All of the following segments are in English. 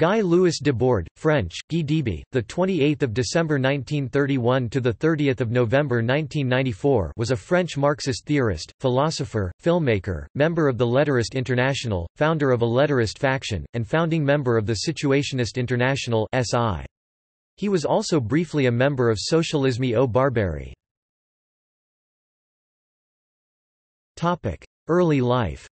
Guy Louis Debord, French, Guy Deby, the 28th of December 1931 to the 30th of November 1994, was a French Marxist theorist, philosopher, filmmaker, member of the Letterist International, founder of a Letterist faction, and founding member of the Situationist International (SI). He was also briefly a member of Socialisme ou Barbarie. Topic: Early life.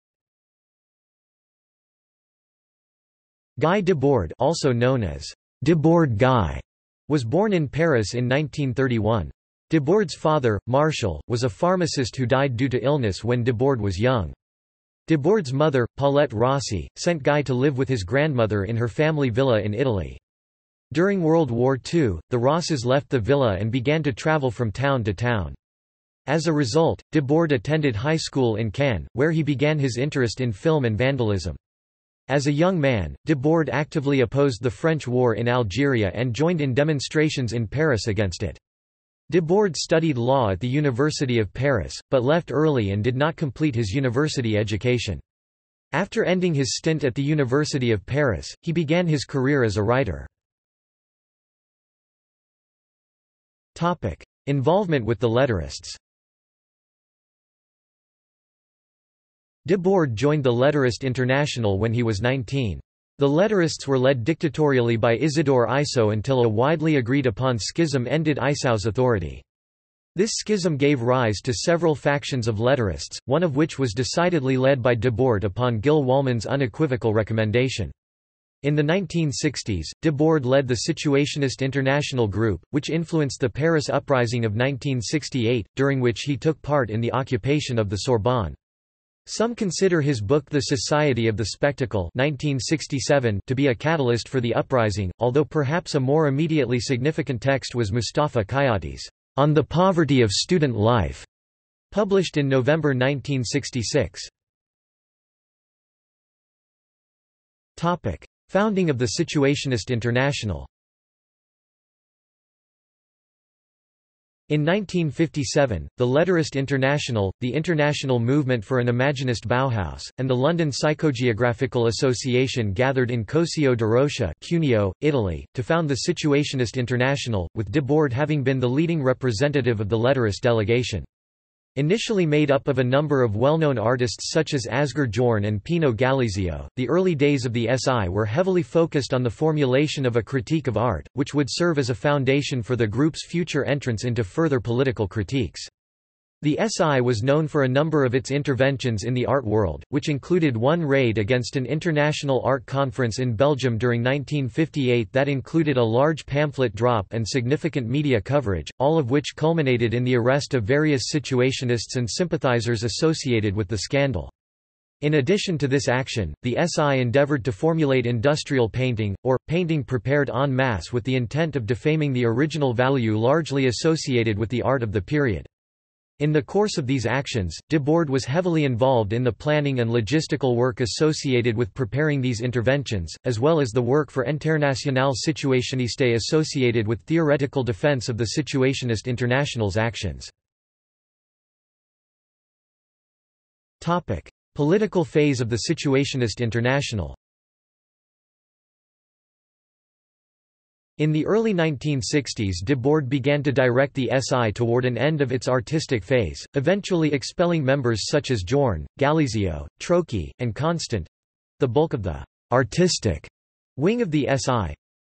Guy Debord also known as Debord Guy, was born in Paris in 1931. Debord's father, Martial, was a pharmacist who died due to illness when Debord was young. Debord's mother, Paulette Rossi, sent Guy to live with his grandmother in her family villa in Italy. During World War II, the Rosses left the villa and began to travel from town to town. As a result, Debord attended high school in Cannes, where he began his interest in film and vandalism. As a young man, Debord actively opposed the French war in Algeria and joined in demonstrations in Paris against it. Debord studied law at the University of Paris, but left early and did not complete his university education. After ending his stint at the University of Paris, he began his career as a writer. Involvement with the Letterists Debord joined the Letterist International when he was 19. The Letterists were led dictatorially by Isidore Isou until a widely agreed upon schism ended Isou's authority. This schism gave rise to several factions of Letterists, one of which was decidedly led by Debord upon Gil Wolman's unequivocal recommendation. In the 1960s, Debord led the Situationist International Group, which influenced the Paris Uprising of 1968, during which he took part in the occupation of the Sorbonne. Some consider his book The Society of the Spectacle 1967 to be a catalyst for the uprising, although perhaps a more immediately significant text was Mustapha Khayati's On the Poverty of Student Life, published in November 1966. Founding of the Situationist International In 1957, the Letterist International, the International Movement for an Imaginist Bauhaus, and the London Psychogeographical Association gathered in Cosio de Rocha Cuneo, Italy, to found the Situationist International, with Debord having been the leading representative of the Letterist delegation. Initially made up of a number of well-known artists such as Asger Jorn and Pinot Gallizio, the early days of the SI were heavily focused on the formulation of a critique of art, which would serve as a foundation for the group's future entrance into further political critiques. The SI was known for a number of its interventions in the art world, which included one raid against an international art conference in Belgium during 1958 that included a large pamphlet drop and significant media coverage, all of which culminated in the arrest of various situationists and sympathizers associated with the scandal. In addition to this action, the SI endeavored to formulate industrial painting, or, painting prepared en masse with the intent of defaming the original value largely associated with the art of the period. In the course of these actions, Debord was heavily involved in the planning and logistical work associated with preparing these interventions, as well as the work for Internationale Situationiste associated with theoretical defense of the Situationist International's actions. Political phase of the Situationist International In the early 1960s Debord began to direct the SI toward an end of its artistic phase, eventually expelling members such as Jorn, Gallizio, Trocchi, and Constant—the bulk of the «artistic» wing of the SI.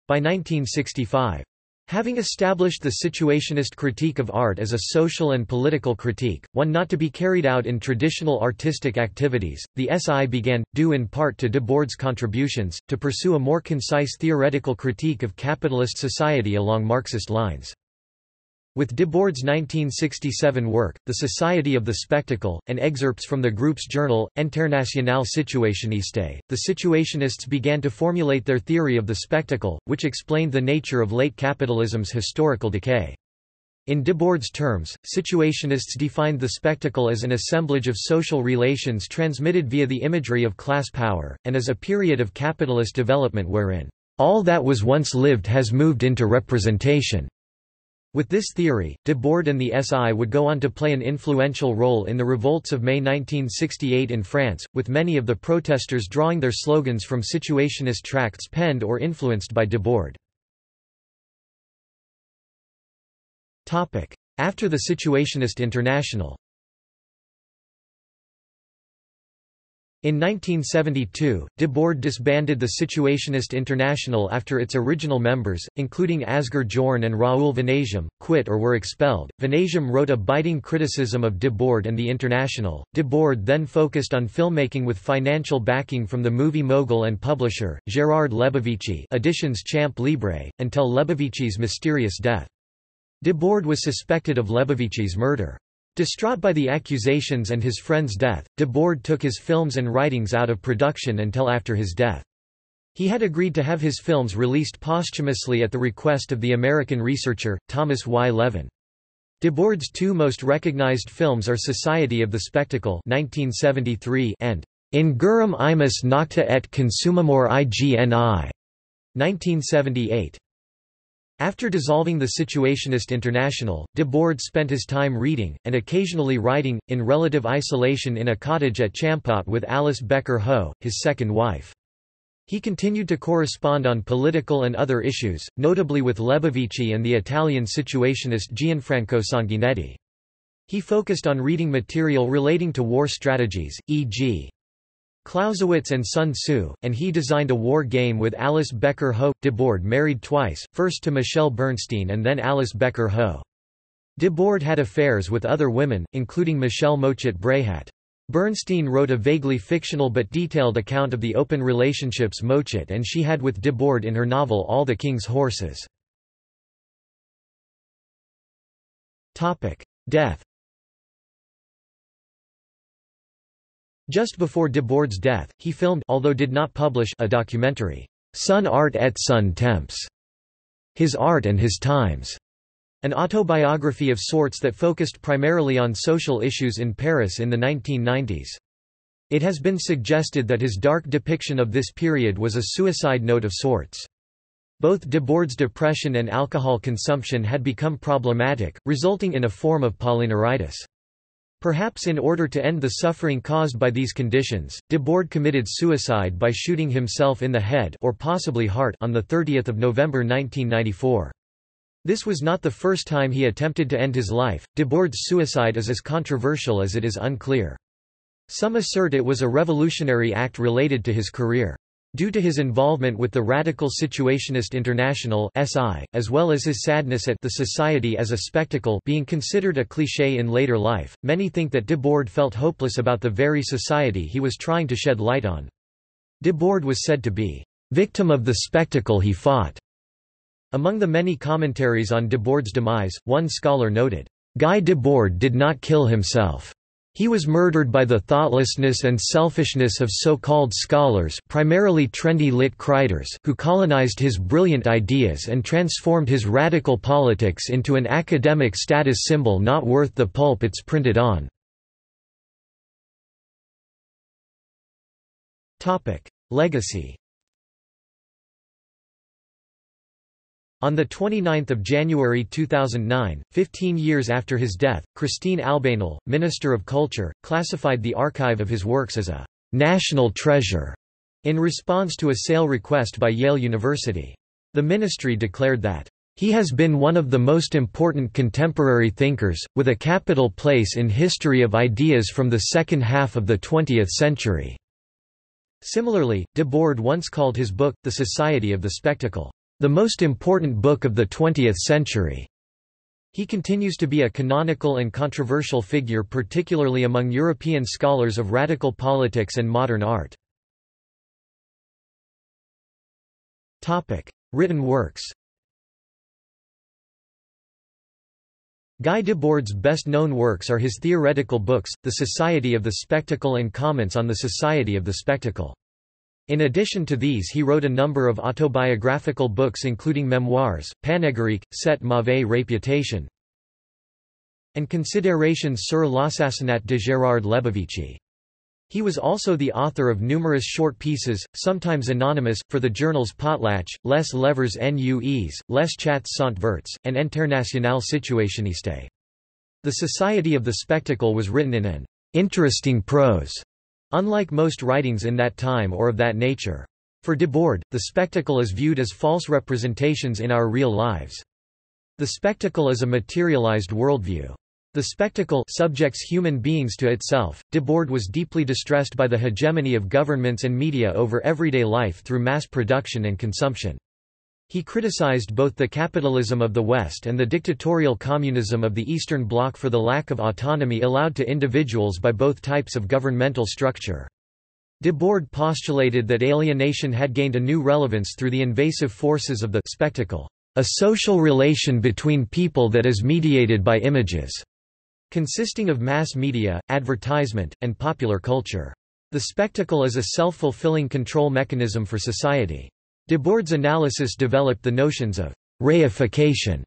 By 1965, Having established the situationist critique of art as a social and political critique, one not to be carried out in traditional artistic activities, the SI began, due in part to Debord's contributions, to pursue a more concise theoretical critique of capitalist society along Marxist lines. With Debord's 1967 work, The Society of the Spectacle, and excerpts from the group's journal, Internationale Situationiste, the Situationists began to formulate their theory of the spectacle, which explained the nature of late capitalism's historical decay. In Debord's terms, Situationists defined the spectacle as an assemblage of social relations transmitted via the imagery of class power, and as a period of capitalist development wherein, "...all that was once lived has moved into representation." With this theory, Debord and the SI would go on to play an influential role in the revolts of May 1968 in France, with many of the protesters drawing their slogans from situationist tracts penned or influenced by Debord. Topic: After the Situationist International In 1972, Debord disbanded the Situationist International after its original members, including Asger Jorn and Raoul Vaneigem, quit or were expelled. Vaneigem wrote a biting criticism of Debord and the International. Debord then focused on filmmaking with financial backing from the movie mogul and publisher, Gérard Lebovici editions Champ Libre, until Lebovici's mysterious death. Debord was suspected of Lebovici's murder. Distraught by the accusations and his friend's death, Debord took his films and writings out of production until after his death. He had agreed to have his films released posthumously at the request of the American researcher, Thomas Y. Levin. Debord's two most recognized films are Society of the Spectacle 1973 and In Gurum imus nocta et consumamur igni 1978. After dissolving the Situationist International, Debord spent his time reading, and occasionally writing, in relative isolation in a cottage at Champot with Alice Becker-Ho, his second wife. He continued to correspond on political and other issues, notably with Lebovici and the Italian situationist Gianfranco Sanguinetti. He focused on reading material relating to war strategies, e.g. Clausewitz and Sun Tzu, and he designed a war game with Alice Becker-Ho. Debord married twice, first to Michèle Bernstein and then Alice Becker-Ho. Debord had affairs with other women, including Michèle Mochot-Bréhat. Bernstein wrote a vaguely fictional but detailed account of the open relationships Mochot and she had with Debord in her novel All the King's Horses. Death Just before Debord's death, he filmed although did not publish a documentary, Son art et son temps, His Art and His Times, an autobiography of sorts that focused primarily on social issues in Paris in the 1990s. It has been suggested that his dark depiction of this period was a suicide note of sorts. Both Debord's depression and alcohol consumption had become problematic, resulting in a form of polyneuritis. Perhaps in order to end the suffering caused by these conditions, Debord committed suicide by shooting himself in the head or possibly heart on 30 November 1994. This was not the first time he attempted to end his life. Debord's suicide is as controversial as it is unclear. Some assert it was a revolutionary act related to his career. Due to his involvement with the Radical Situationist International (SI), as well as his sadness at the society as a spectacle being considered a cliché in later life, many think that Debord felt hopeless about the very society he was trying to shed light on. Debord was said to be victim of the spectacle he fought. Among the many commentaries on Debord's demise, one scholar noted, Guy Debord did not kill himself. He was murdered by the thoughtlessness and selfishness of so-called scholars primarily trendy lit writers who colonized his brilliant ideas and transformed his radical politics into an academic status symbol not worth the pulp it's printed on. Legacy On 29 January 2009, 15 years after his death, Christine Albanel, Minister of Culture, classified the archive of his works as a «national treasure» in response to a sale request by Yale University. The ministry declared that he has been one of the most important contemporary thinkers, with a capital place in history of ideas from the second half of the 20th century." Similarly, Debord once called his book, The Society of the Spectacle, the most important book of the 20th century. He continues to be a canonical and controversial figure particularly among European scholars of radical politics and modern art. Written works Guy Debord's best-known works are his theoretical books, The Society of the Spectacle and Comments on the Society of the Spectacle. In addition to these he wrote a number of autobiographical books including memoirs, Panegyrique, Cette mauvaise réputation, and Considérations sur l'assassinat de Gérard Lebovici. He was also the author of numerous short pieces, sometimes anonymous, for the journals Potlatch, Les Lèvres Nues, Les Chats Sont Verts, and Internationale Situationiste. The Society of the Spectacle was written in an interesting prose, unlike most writings in that time or of that nature. For Debord, the spectacle is viewed as false representations in our real lives. The spectacle is a materialized worldview. The spectacle subjects human beings to itself. Debord was deeply distressed by the hegemony of governments and media over everyday life through mass production and consumption. He criticized both the capitalism of the West and the dictatorial communism of the Eastern Bloc for the lack of autonomy allowed to individuals by both types of governmental structure. Debord postulated that alienation had gained a new relevance through the invasive forces of the spectacle, a social relation between people that is mediated by images consisting of mass media, advertisement, and popular culture. The spectacle is a self-fulfilling control mechanism for society. Debord's analysis developed the notions of reification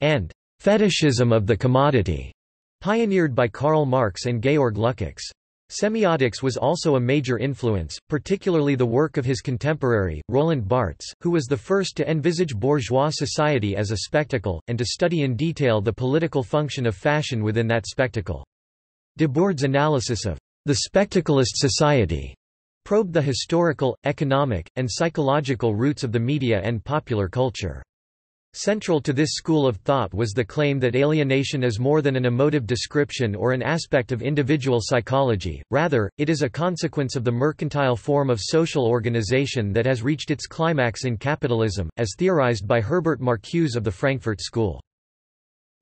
and fetishism of the commodity, pioneered by Karl Marx and Georg Lukács. Semiotics was also a major influence, particularly the work of his contemporary, Roland Barthes, who was the first to envisage bourgeois society as a spectacle, and to study in detail the political function of fashion within that spectacle. Debord's analysis of the spectacleist society probed the historical, economic, and psychological roots of the media and popular culture. Central to this school of thought was the claim that alienation is more than an emotive description or an aspect of individual psychology, rather, it is a consequence of the mercantile form of social organization that has reached its climax in capitalism, as theorized by Herbert Marcuse of the Frankfurt School.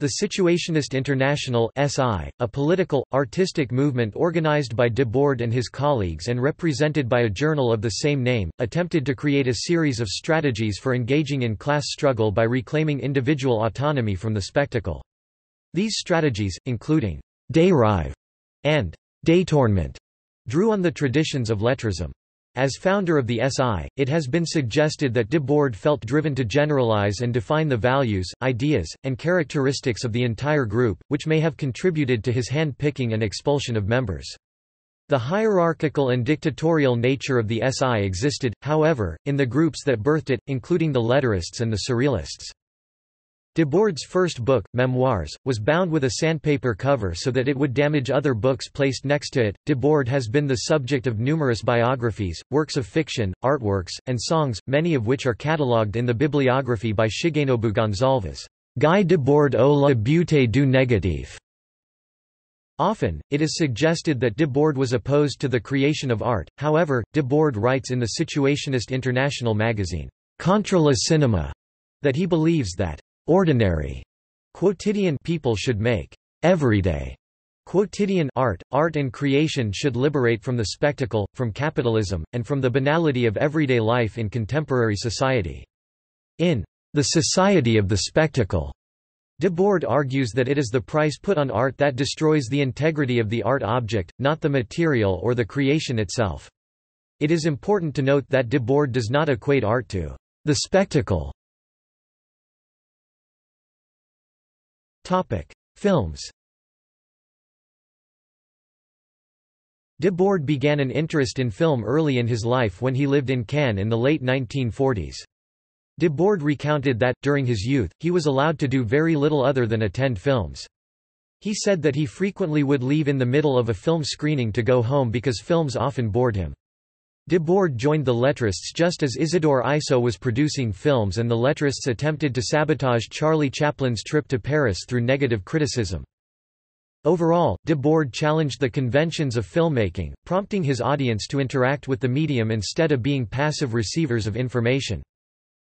The Situationist International SI, a political, artistic movement organized by Debord and his colleagues and represented by a journal of the same name, attempted to create a series of strategies for engaging in class struggle by reclaiming individual autonomy from the spectacle. These strategies, including «dérive» and «détournement», drew on the traditions of lettrism. As founder of the SI, it has been suggested that Debord felt driven to generalize and define the values, ideas, and characteristics of the entire group, which may have contributed to his hand-picking and expulsion of members. The hierarchical and dictatorial nature of the SI existed, however, in the groups that birthed it, including the letterists and the surrealists. Debord's first book, Memoirs, was bound with a sandpaper cover so that it would damage other books placed next to it. Debord has been the subject of numerous biographies, works of fiction, artworks, and songs, many of which are catalogued in the bibliography by Shigenobu Gonzalez, Guy Debord ou la beauté du négatif. Often, it is suggested that Debord was opposed to the creation of art, however, Debord writes in the Situationist International magazine, Contre le cinéma, that he believes that ordinary quotidian people should make everyday quotidian art. Art and creation should liberate from the spectacle, from capitalism, and from the banality of everyday life in contemporary society. In The Society of the Spectacle, Debord argues that it is the price put on art that destroys the integrity of the art object, not the material or the creation itself. It is important to note that Debord does not equate art to the spectacle Films Debord began an interest in film early in his life when he lived in Cannes in the late 1940s. Debord recounted that, during his youth, he was allowed to do very little other than attend films. He said that he frequently would leave in the middle of a film screening to go home because films often bored him. Debord joined the lettrists just as Isidore Isou was producing films and the lettrists attempted to sabotage Charlie Chaplin's trip to Paris through negative criticism. Overall, Debord challenged the conventions of filmmaking, prompting his audience to interact with the medium instead of being passive receivers of information.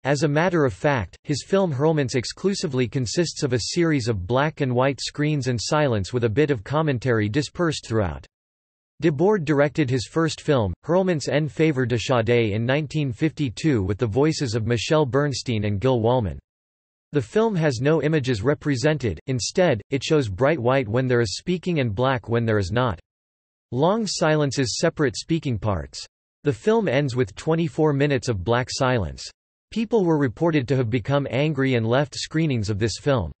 As a matter of fact, his film Hurlements exclusively consists of a series of black and white screens and silence with a bit of commentary dispersed throughout. Debord directed his first film, Hurlements en Favor de Chaudet in 1952 with the voices of Michèle Bernstein and Gil Wolman. The film has no images represented, instead, it shows bright white when there is speaking and black when there is not. Long silences separate speaking parts. The film ends with 24 minutes of black silence. People were reported to have become angry and left screenings of this film.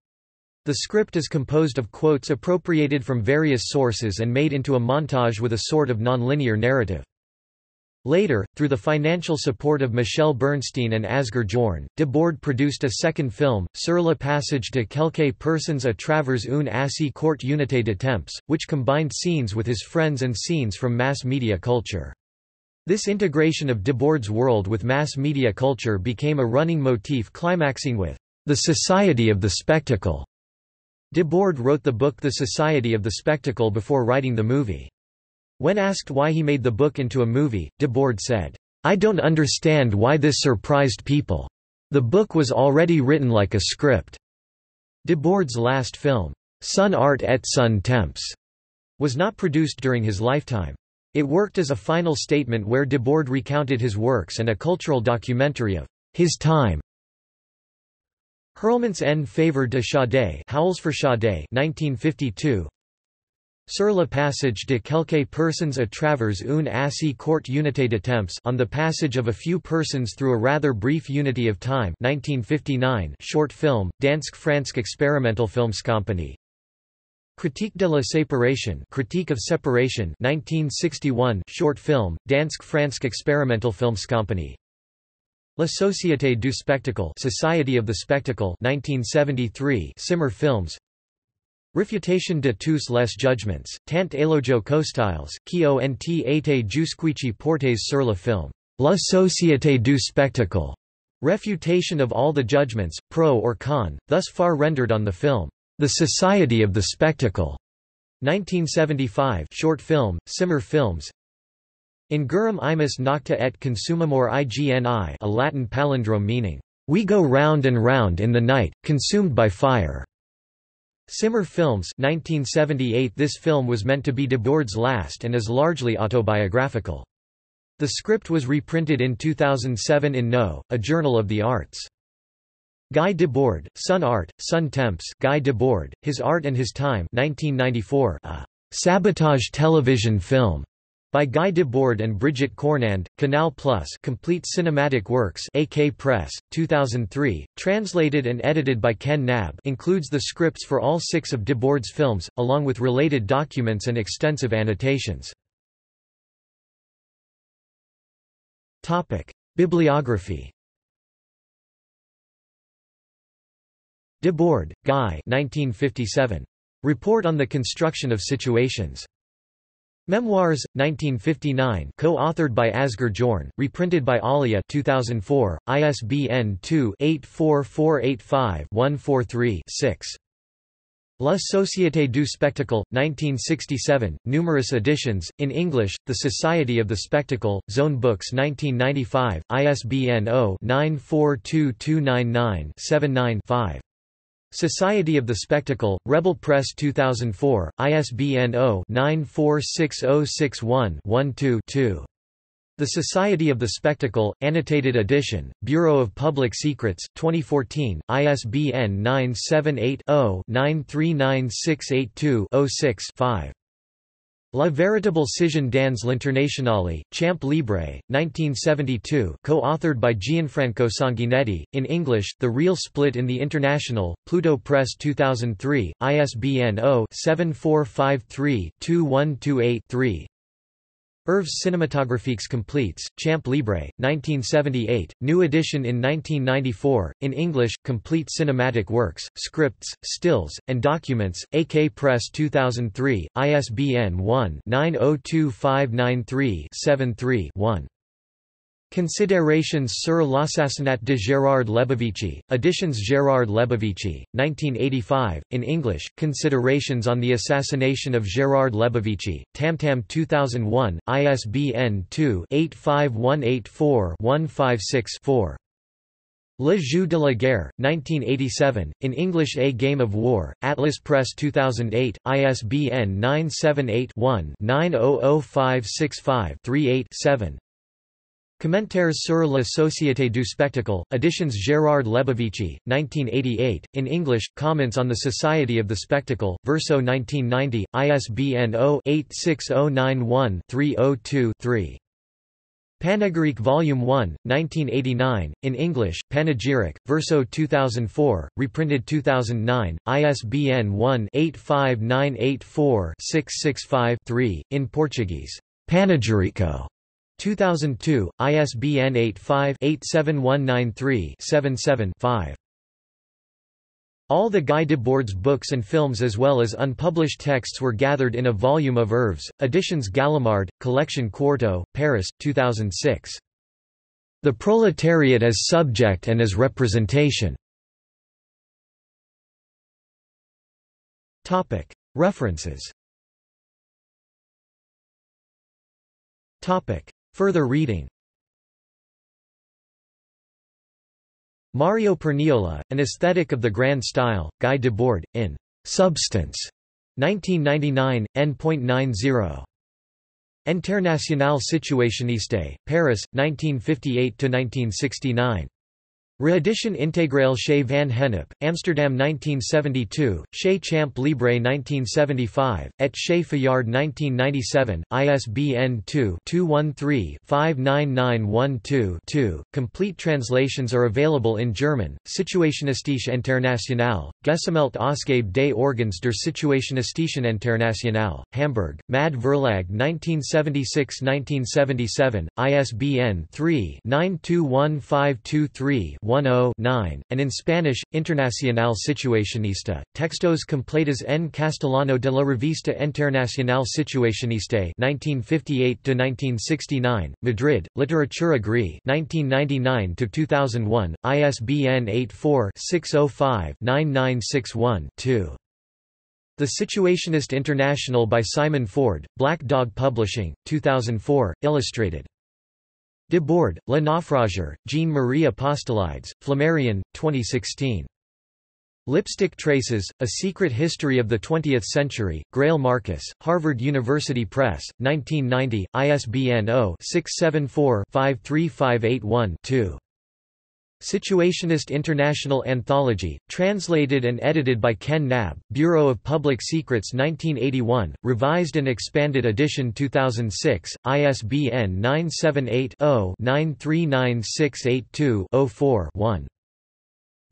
The script is composed of quotes appropriated from various sources and made into a montage with a sort of nonlinear narrative. Later, through the financial support of Michèle Bernstein and Asger Jorn, Debord produced a second film, Sur le passage de quelques personnes à travers une assez courte unité de temps, which combined scenes with his friends and scenes from mass media culture. This integration of Debord's world with mass media culture became a running motif climaxing with the Society of the Spectacle. Debord wrote the book The Society of the Spectacle before writing the movie. When asked why he made the book into a movie, Debord said, I don't understand why this surprised people. The book was already written like a script. Debord's last film, Son Art et Son Temps, was not produced during his lifetime. It worked as a final statement where Debord recounted his works and a cultural documentary of his time. Hurlements en faveur de Sade Howls for Sade 1952 Sur le passage de quelques personnes à travers une assez courte unité de temps on the passage of a few persons through a rather brief unity of time 1959 short film, Dansk Fransk Experimental Films Company. Critique de la séparation Critique of Separation 1961 short film, Dansk Fransk Experimentalfilmscompagnie La Société du Spectacle Society of the Spectacle 1973 Simar Films Refutation de tous les jugements, tant élogieux qu'hostiles, qui ont été jusqu'ici portés sur le film. La Société du Spectacle. Refutation of all the judgments, pro or con, thus far rendered on the film. The Society of the Spectacle. 1975 short film, Simar Films. Ingurum imus nocta et consumamur igni a Latin palindrome meaning, We go round and round in the night, consumed by fire. Simar Films 1978 This film was meant to be Debord's last and is largely autobiographical. The script was reprinted in 2007 in No, a Journal of the Arts. Guy Debord, Son Art, Son Temps Guy Debord, His Art and His Time 1994, a sabotage television film by Guy Debord and Brigitte Cornand, Canal Plus Complete Cinematic Works AK Press, 2003, translated and edited by Ken Knabb includes the scripts for all six of Debord's films, along with related documents and extensive annotations. Bibliography Debord, Guy 1957. Report on the Construction of Situations. Memoirs, 1959 co-authored by Asger Jorn, reprinted by Allia 2004, ISBN 2-84485-143-6. La Société du Spectacle, 1967, numerous editions, in English, The Society of the Spectacle, Zone Books 1995, ISBN 0-942299-79-5. Society of the Spectacle, Rebel Press 2004, ISBN 0-946061-12-2. The Society of the Spectacle, Annotated Edition, Bureau of Public Secrets, 2014, ISBN 978 0 939682 6 5. La véritable scission dans l'internationale, Champ Libre, 1972 co-authored by Gianfranco Sanguinetti, in English, The Real Split in the International, Pluto Press 2003, ISBN 0-7453-2128-3 Œuvres cinématographiques complètes, Champ Libre, 1978, new edition in 1994, in English, Complete Cinematic Works, Scripts, Stills, and Documents, AK Press 2003, ISBN 1-902593-73-1. Considerations sur l'assassinat de Gérard Lebovici, Editions Gérard Lebovici, 1985, in English, Considerations on the Assassination of Gérard Lebovici, Tamtam 2001, ISBN 2-85184-156-4. Le Jeu de la Guerre, 1987, in English A Game of War, Atlas Press 2008, ISBN 978 one 900565 38 7 Commentaires sur la Société du Spectacle, Editions Gérard Lebovici, 1988, in English, Comments on the Society of the Spectacle, Verso 1990, ISBN 0-86091-302-3. Panegyric Volume 1, 1989, in English, Panegyric, Verso 2004, reprinted 2009, ISBN 1-85984-665-3, in Portuguese. Panegirico. 2002, ISBN 85-87193-77-5. All the Guy Debord's books and films as well as unpublished texts were gathered in a volume of Œuvres, Editions Gallimard, Collection Quarto, Paris, 2006. The Proletariat as Subject and as Representation. References Further reading Mario Perniola, An Aesthetic of the Grand Style, Guy Debord, in Substance, 1999, n.90. Internationale Situationniste, Paris, 1958–1969. Reedition intégrale chez Van Gennep, Amsterdam 1972, chez Champ Libre 1975, et chez Fayard 1997, ISBN 2-213-59912-2. Complete translations are available in German. Situationistische Internationale, Gesammelt Ausgabe des Organs der Situationistischen Internationale, Hamburg, Mad Verlag 1976-1977, ISBN 3 921523 10-9, and in Spanish, Internacional Situacionista, Textos completas en castellano de la Revista Internacional Situacionista 1958-1969, Madrid, Literatura Gris 1999-2001, ISBN 84-605-9961-2. The Situationist International by Simon Ford, Black Dog Publishing, 2004, illustrated. Debord, Le Naufrageur, Jean-Marie Apostolides, Flammarion, 2016. Lipstick Traces, A Secret History of the Twentieth Century, Greil Marcus, Harvard University Press, 1990, ISBN 0-674-53581-2. Situationist International Anthology, translated and edited by Ken Knabb, Bureau of Public Secrets 1981, revised and expanded edition 2006, ISBN 978-0-939682-04-1.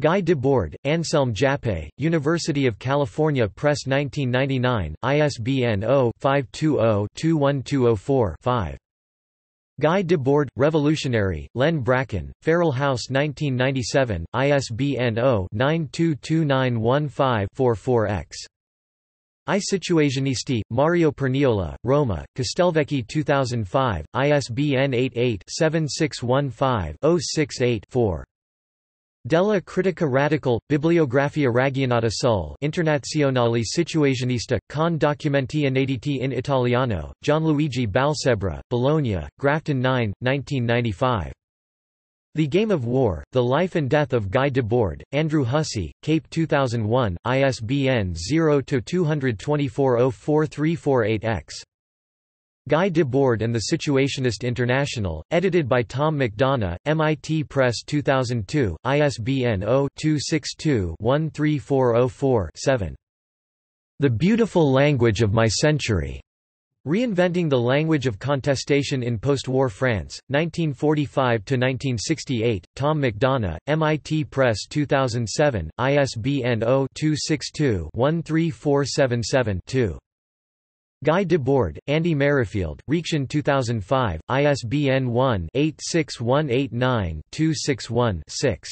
Guy Debord, Anselm Jappe, University of California Press 1999, ISBN 0-520-21204-5. Guy Debord, Revolutionary, Len Bracken, Feral House 1997, ISBN 0-922915-44-X. I Situazionisti, Mario Perniola, Roma, Castelvecchi 2005, ISBN 88-7615-068-4. Della critica radical, Bibliografia ragionata sul Internazionale Situazionista, con documenti inediti in Italiano, Gianluigi Balsebra, Bologna, Grafton 9, 1995. The Game of War, The Life and Death of Guy Debord, Andrew Hussey, Cape 2001, ISBN 0-224-04348-X. Guy Debord and the Situationist International, edited by Tom McDonough, MIT Press 2002, ISBN 0-262-13404-7. The Beautiful Language of My Century. Reinventing the Language of Contestation in Post-War France, 1945–1968, Tom McDonough, MIT Press 2007, ISBN 0-262-13477-2. Guy Debord, Andy Merrifield, Reaktion 2005, ISBN 1-86189-261-6.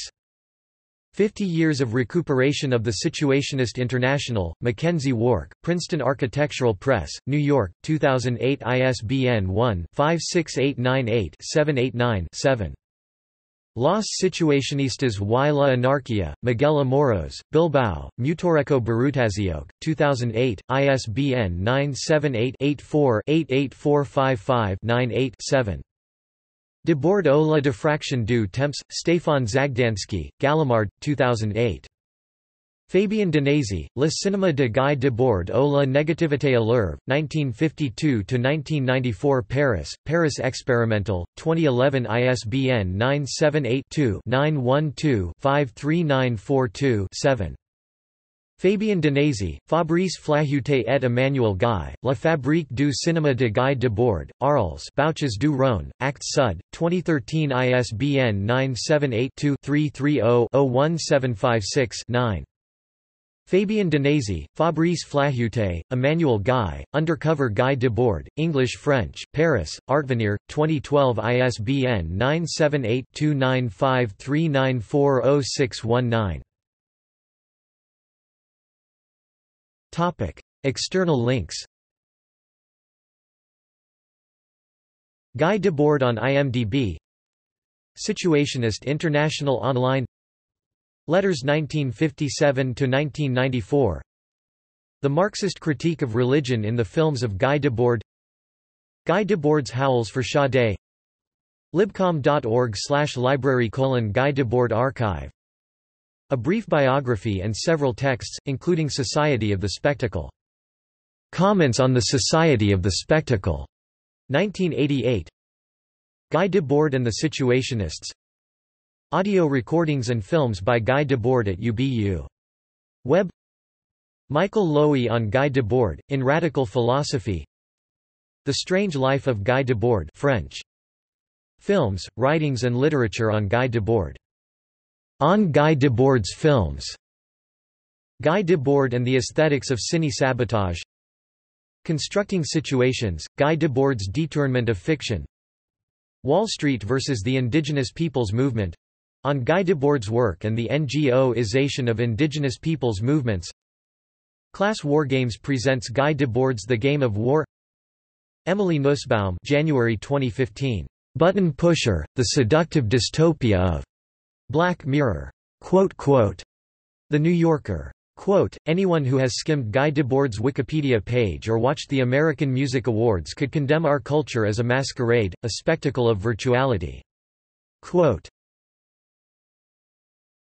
Fifty Years of Recuperation of the Situationist International, McKenzie Wark, Princeton Architectural Press, New York, 2008 ISBN 1-56898-789-7. Los Situacionistas y la Anarquía, Miguel Amoros, Bilbao, Muturreko Burutazioak, 2008, ISBN 978-84-88455-98-7. Debord o la diffraction du temps, Stéphane Zagdanski, Gallimard, 2008. Fabien Danesi, Le cinéma de Guy Debord ou la négativité à l'œuvre, 1952–1994 Paris, Paris Experimental, 2011 ISBN 978-2-912-53942-7. Fabien Danesi, Fabrice Flahutez et Emmanuel Guy, La Fabrique du cinéma de Guy Debord, Arles Bouches du Rhône, Actes Sud, 2013 ISBN 978-2-330-01756-9. Fabien Danesi, Fabrice Flahutez, Emmanuel Guy, Undercover Guy Debord, English-French, Paris, Artvenir, 2012 ISBN 978 295 3940619. Topic: External links. Guy Debord on IMDb. Situationist International online. Letters 1957 to 1994. The Marxist critique of religion in the films of Guy Debord. Guy Debord's Howls for Sade. libcom.org slash library colon Guy Debord archive a brief biography and several texts, including Society of the Spectacle. Comments on the Society of the Spectacle, 1988. Guy Debord and the Situationists. Audio recordings and films by Guy Debord at UBU. Web Michael Lowy on Guy Debord, in Radical Philosophy The Strange Life of Guy Debord French. Films, writings and literature on Guy Debord on Guy Debord's films. Guy Debord and the Aesthetics of Cine Sabotage Constructing Situations, Guy Debord's Detournement of Fiction Wall Street versus the Indigenous Peoples Movement on Guy Debord's work and the NGO-ization of indigenous peoples movements Class Wargames presents Guy Debord's The Game of War Emily Nussbaum January 2015. Button Pusher, The Seductive Dystopia of Black Mirror. The New Yorker. Quote, Anyone who has skimmed Guy Debord's Wikipedia page or watched the American Music Awards could condemn our culture as a masquerade, a spectacle of virtuality. Quote,